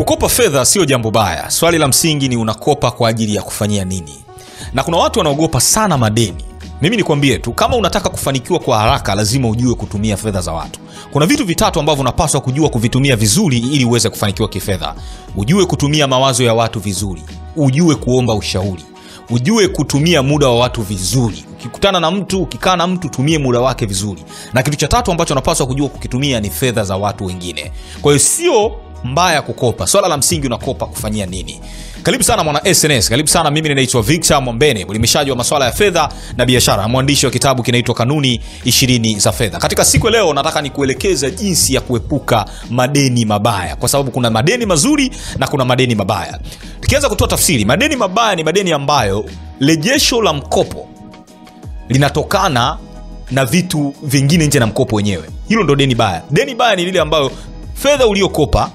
Kukopa fedha sio jambo baya. Swali la msingi ni unakopa kwa ajili ya kufanyia nini? Na kuna watu wanaogopa sana madeni. Mimi nikwambie tu, kama unataka kufanikiwa kwa haraka, lazima ujue kutumia fedha za watu. Kuna vitu vitatu ambavyo unapaswa kujua kuvitumia vizuri ili uweze kufanikiwa kifedha. Ujue kutumia mawazo ya watu vizuri, ujue kuomba ushauri, ujue kutumia muda wa watu vizuri. Ukikutana na mtu, ukikaa na mtu, tumie muda wake vizuri. Na kitu cha tatu ambacho unapaswa kujua kukitumia ni fedha za watu wengine. Kwa hiyo sio mbaya kukopa. Swala la msingi unakopa kufanyia nini? Karibu sana mwana SNS, karibu sana. Mimi ninaitwa Victor Mwambene, mwelimishaji wa masuala ya fedha na biashara, mwandishi wa kitabu kinaitwa Kanuni ishirini za Fedha. Katika siku ya leo, nataka nikuelekeza jinsi ya kuepuka madeni mabaya, kwa sababu kuna madeni mazuri na kuna madeni mabaya. Tukianza kutoa tafsiri, madeni mabaya ni madeni ambayo rejesho la mkopo linatokana na vitu vingine nje na mkopo wenyewe. Hilo ndo deni baya. Deni baya ni lile ambayo fedha uliokopa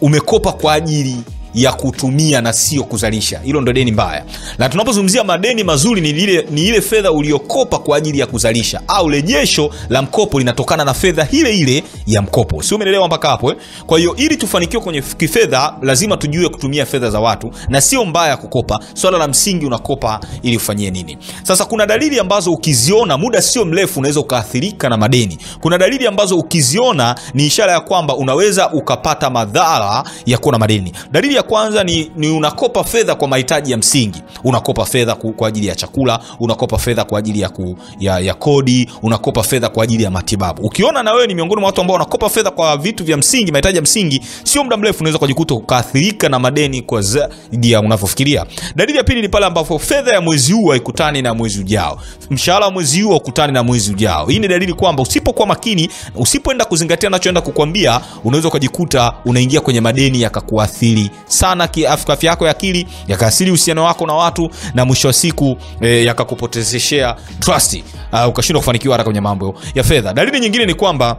umekopa kwa ajili ya kutumia na sio kuzalisha. Hilo ndo deni mbaya. Na tunapozungumzia madeni mazuri ni ile, ni ile fedha uliokopa kwa ajili ya kuzalisha, au rejesho la mkopo linatokana na fedha ile ile ya mkopo. Sio, umeelewa mpaka hapo eh? Kwa hiyo ili tufanikiwe kwenye kifedha, lazima tujue kutumia fedha za watu, na sio mbaya kukopa. Swala la msingi, unakopa ili ufanyie nini? Sasa kuna dalili ambazo ukiziona muda sio mrefu unaweza ukaathirika na madeni. Kuna dalili ambazo ukiziona ni ishara ya kwamba unaweza ukapata madhara ya kuwa na madeni. Dalili ya kwanza ni, ni unakopa fedha kwa mahitaji ya msingi. Unakopa fedha kwa ajili ya chakula, unakopa fedha kwa ajili ya, ku, ya, ya kodi, unakopa fedha kwa ajili ya matibabu. Ukiona na wewe ni miongoni mwa watu ambao unakopa fedha kwa vitu vya msingi, mahitaji ya msingi, sio muda mrefu unaweza kujikuta ukaathirika na madeni kwa zaidi ya unavyofikiria. Dalili ya pili ni pale ambapo fedha ya mwezi huu haikutani na mwezi ujao, mshahara wa mwezi huu haukutani na mwezi ujao. Hii ni dalili kwamba usipokuwa makini, usipoenda kuzingatia nachoenda kukwambia, unaweza ukajikuta unaingia kwenye madeni yakakuathiri sana afya yako ya akili, yakaathiri uhusiano wako na watu, na mwisho wa siku e, yakakupotezeshea trust, uh, ukashindwa kufanikiwa hata kwenye mambo ya fedha. Dalili nyingine ni kwamba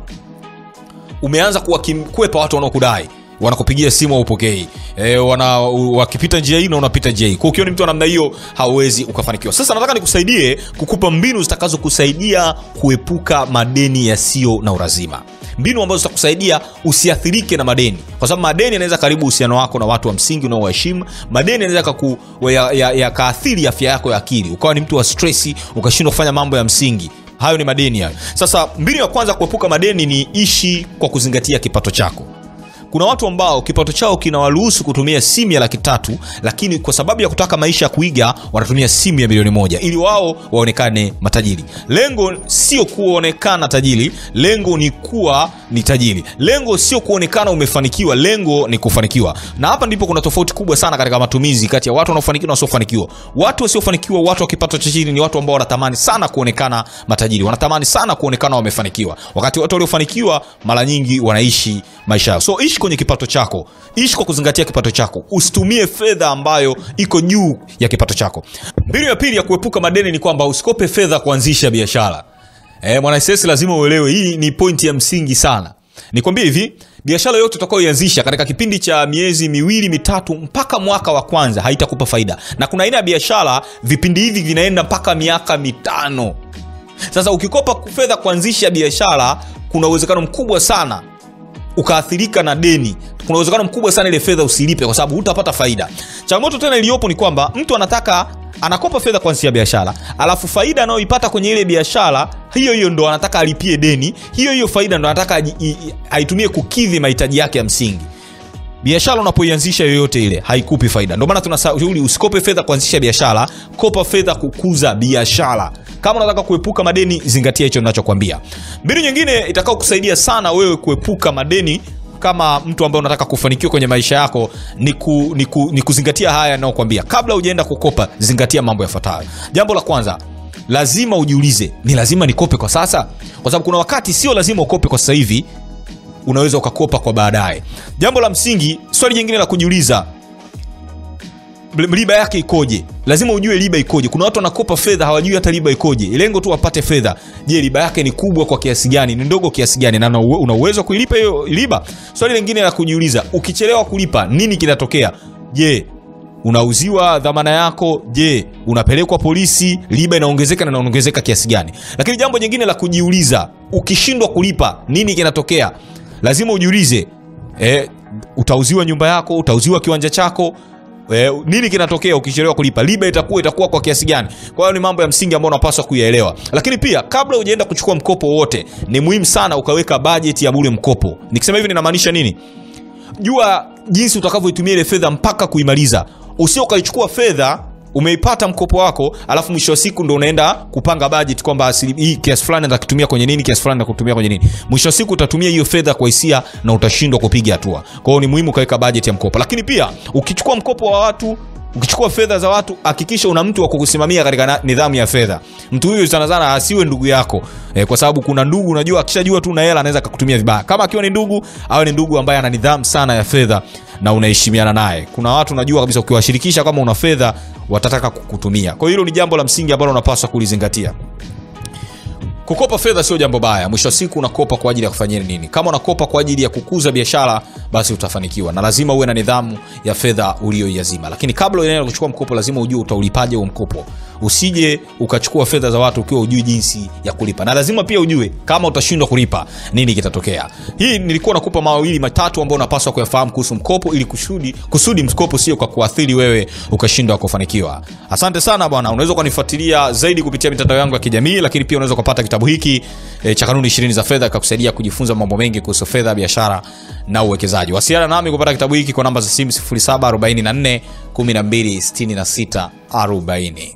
umeanza kuwakwepa watu wanaokudai wanakupigia simu haupokei, e, wana wakipita njia hii na unapita njia hii. Kwa ni mtu wa namna hiyo hauwezi ukafanikiwa. Sasa nataka nikusaidie kukupa mbinu zitakazokusaidia kuepuka madeni yasiyo na ulazima mbinu ambazo zitakusaidia usiathirike na madeni, kwa sababu madeni yanaweza karibu uhusiano wako na watu wa msingi unaowaheshimu. Madeni yanaweza yakaathiri ya, ya afya yako ya akili, ukawa ni mtu wa stresi, ukashindwa kufanya mambo ya msingi. Hayo ni madeni hayo. Sasa mbinu ya kwanza kuepuka madeni ni ishi kwa kuzingatia kipato chako. Kuna watu ambao kipato chao kinawaruhusu kutumia simu ya laki tatu, lakini kwa sababu ya kutaka maisha ya kuiga wanatumia simu ya milioni moja ili wao waonekane matajiri. Lengo sio kuonekana tajiri, lengo ni kuwa ni tajiri. Lengo sio kuonekana umefanikiwa, lengo ni kufanikiwa. Na hapa ndipo kuna tofauti kubwa sana katika matumizi kati ya watu wanaofanikiwa na wasiofanikiwa. Watu wasiofanikiwa, watu wa kipato cha chini, ni watu ambao wanatamani sana kuonekana matajiri, wanatamani sana kuonekana wamefanikiwa, wakati watu waliofanikiwa mara nyingi wanaishi maisha yao. So ishi kwenye kipato chako, ishi kwa kuzingatia kipato chako, usitumie fedha ambayo iko juu ya kipato chako. Mbinu ya pili ya kuepuka madeni ni kwamba usikope fedha kuanzisha biashara. E, mwana SS lazima uelewe, hii ni pointi ya msingi sana. Nikwambie hivi, biashara yote utakayoianzisha katika kipindi cha miezi miwili mitatu mpaka mwaka wa kwanza haitakupa faida, na kuna aina ya biashara vipindi hivi vinaenda mpaka miaka mitano. Sasa ukikopa fedha kuanzisha biashara, kuna uwezekano mkubwa sana ukaathirika na deni. Kuna uwezekano mkubwa sana ile fedha usilipe, kwa sababu hutapata faida. Changamoto tena iliyopo ni kwamba mtu anataka anakopa fedha kuanzia biashara, alafu faida anayoipata kwenye ile biashara hiyo hiyo ndo anataka alipie deni, hiyo hiyo faida ndo anataka aitumie kukidhi mahitaji yake ya msingi. Biashara unapoianzisha yoyote ile haikupi faida. Ndio maana tunashauri usikope fedha kuanzisha biashara, kopa fedha kukuza biashara. Kama unataka kuepuka madeni, zingatia hicho ninachokwambia. Mbinu nyingine itakao kusaidia sana wewe kuepuka madeni kama mtu ambaye unataka kufanikiwa kwenye maisha yako ni, ku, ni, ku, ni kuzingatia haya yanayokwambia. Kabla ujaenda kukopa, zingatia mambo yafuatayo. Jambo la kwanza, lazima ujiulize, ni lazima nikope kwa sasa? Kwa sababu kuna wakati sio lazima ukope kwa sasa hivi, unaweza ukakopa kwa baadaye. Jambo la msingi, swali jingine la kujiuliza, riba yake ikoje? Lazima ujue riba ikoje. Kuna watu wanakopa fedha hawajui hata riba ikoje, lengo tu wapate fedha. Je, riba yake ni kubwa kwa kiasi gani? Ni ndogo kiasi gani? na una uwezo kuilipa hiyo riba? Swali lingine la kujiuliza, ukichelewa kulipa nini kinatokea? Je, unauziwa dhamana yako? Je, unapelekwa polisi? Riba inaongezeka na inaongezeka kiasi gani? Lakini jambo jingine la kujiuliza, ukishindwa kulipa nini kinatokea? Lazima ujiulize eh, utauziwa nyumba yako utauziwa kiwanja chako E, nini kinatokea? Ukichelewa kulipa. Riba itakuwa itakuwa kwa kiasi gani? Kwa hiyo ni mambo ya msingi ambayo unapaswa kuyaelewa. Lakini pia kabla hujaenda kuchukua mkopo wote ni muhimu sana ukaweka bajeti ya ule mkopo. Nikisema hivi ninamaanisha nini? Jua jinsi utakavyoitumia ile fedha mpaka kuimaliza. Usio ukaichukua fedha umeipata mkopo wako alafu mwisho wa siku ndo unaenda kupanga budget kwamba hii kiasi fulani nitakitumia kwenye nini kiasi fulani nitakutumia kwenye nini. Mwisho wa siku utatumia hiyo fedha kwa hisia na utashindwa kupiga hatua. Kwa hiyo ni muhimu ukaweka budget ya mkopo. Lakini pia ukichukua mkopo wa watu ukichukua fedha za watu hakikisha una mtu wa kukusimamia katika nidhamu ya fedha. Mtu huyo sana sana asiwe ndugu yako e, kwa sababu kuna ndugu unajua akishajua tu na hela anaweza akakutumia vibaya. Kama akiwa ni ndugu awe ni ndugu ambaye ana nidhamu sana ya fedha na unaheshimiana naye. Kuna watu unajua kabisa ukiwashirikisha kama una fedha watataka kukutumia. Kwa hiyo hilo ni jambo la msingi ambalo unapaswa kulizingatia kukopa fedha sio jambo baya. Mwisho wa siku unakopa kwa ajili ya kufanyia nini? Kama unakopa kwa ajili ya kukuza biashara basi utafanikiwa. Na lazima uwe na nidhamu ya fedha uliyoiazima lakini kabla unaenda kuchukua mkopo lazima ujue utaulipaje huo mkopo usije ukachukua fedha za watu ukiwa ujui jinsi ya kulipa. Na lazima pia ujue kama utashindwa kulipa nini kitatokea. Hii nilikuwa nakupa mawili matatu ambayo unapaswa kuyafahamu kuhusu mkopo ili kusudi, kusudi mkopo sio kwa kuathiri wewe ukashindwa kufanikiwa. Asante sana bwana. Unaweza ukanifuatilia zaidi kupitia mitandao yangu ya kijamii lakini pia unaweza ukapata kitabu hiki e, cha kanuni ishirini za fedha kakusaidia kujifunza mambo mengi kuhusu fedha biashara na uwekezaji. Wasiliana nami kupata kitabu hiki kwa namba za simu 0744 1266 40